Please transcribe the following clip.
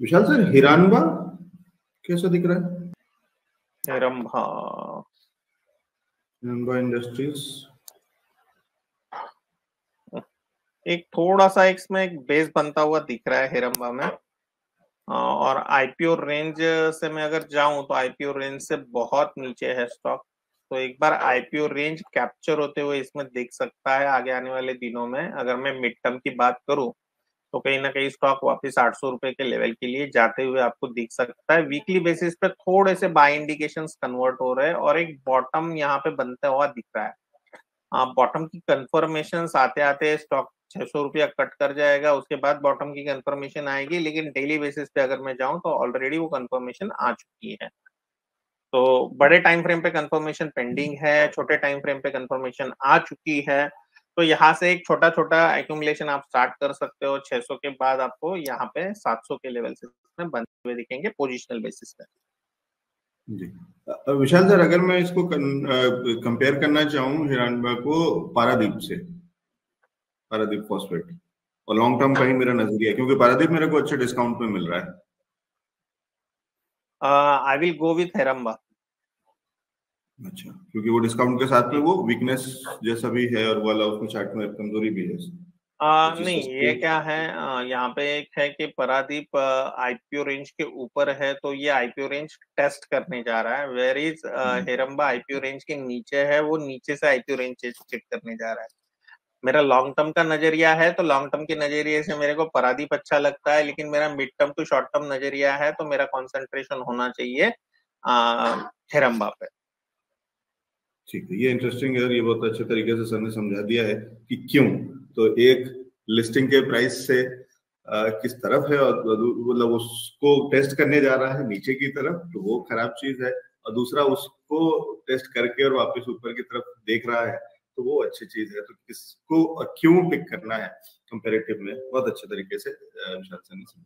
विशाल sir हिरानबा कैसा दिख रहा है? हिरंबा हिरानबा इंडस्ट्रीज़ एक थोड़ा सा इसमें एक बेस बनता हुआ दिख रहा है हिरंबा में। और आईपीओ रेंज से मैं अगर जाऊँ तो आईपीओ रेंज से बहुत नीचे है स्टॉक तो एक बार आईपीओ रेंज कैप्चर होते हुए इसमें देख सकता है आगे आने वाले दिनों में। अगर मैं मिड टर्म की बात करूँ तो कहीं ना कहीं स्टॉक वापस आठ सौ रुपए के लेवल के लिए जाते हुए आपको दिख सकता है। वीकली बेसिस पे थोड़े से बाय इंडिकेशन कन्वर्ट हो रहे हैं और एक बॉटम यहाँ पे बनता हुआ दिख रहा है। बॉटम की कंफर्मेशन आते आते स्टॉक छह सौ रुपया कट कर जाएगा, उसके बाद बॉटम की कंफर्मेशन आएगी, लेकिन डेली बेसिस पे अगर मैं जाऊँ तो ऑलरेडी वो कंफर्मेशन आ चुकी है। तो बड़े टाइम फ्रेम पे कंफर्मेशन पेंडिंग है, छोटे टाइम फ्रेम पे कंफर्मेशन आ चुकी है। तो यहाँ से एक छोटा छोटा एक्यूमुलेशन आप स्टार्ट कर सकते हो। 600 के बाद आपको यहाँ पे 700 के लेवल से बनते हुए दिखेंगे पोजिशनल बेसिस पे। जी। विशाल सर अगर मैं इसको कंपेयर करना चाहूँ हिरानबा को पारादीप से पारादीप फॉस्फेट और लॉन्ग टर्म का ही मेरा नज़रिया है क्योंकि पारादीप मेरे को अच्छे डिस्काउंट में मिल रहा है। I will go with Heramba अच्छा क्योंकि वो डिस्काउंट के साथ में वो वीकनेस जैसा भी है और वाला उसमें चार्ट में कमज़ोरी भी है। आ, नहीं ये क्या है? यहाँ पे एक है कि परादीप आईपीओ रेंज के ऊपर है तो ये आईपीओ रेंज टेस्ट करने जा रहा है। Where is Heranba IPO range के नीचे है वो नीचे से आईपीओ रेंज चेक करने जा रहा है। मेरा लॉन्ग टर्म का नज़रिया है तो लॉन्ग टर्म के नज़रिए से मेरे को परादीप अच्छा लगता है लेकिन मेरा mid term to short term नज़रिया है तो मेरा कॉन्सेंट्रेशन होना चाहिए हेरम्बा पे। ठीक है ये इंटरेस्टिंग है और ये बहुत अच्छे तरीके से सर ने समझा दिया है कि क्यों? तो एक लिस्टिंग के प्राइस से आ, किस तरफ़ है और मतलब उसको टेस्ट करने जा रहा है नीचे की तरफ़ तो वो खराब चीज़ है और दूसरा उसको टेस्ट करके और वापस ऊपर की तरफ़ देख रहा है तो वो अच्छी चीज़ है। तो किसको और क्यों पिक करना है कंपेरेटिव में? बहुत अच्छे तरीके से विशाल सर ने समझा।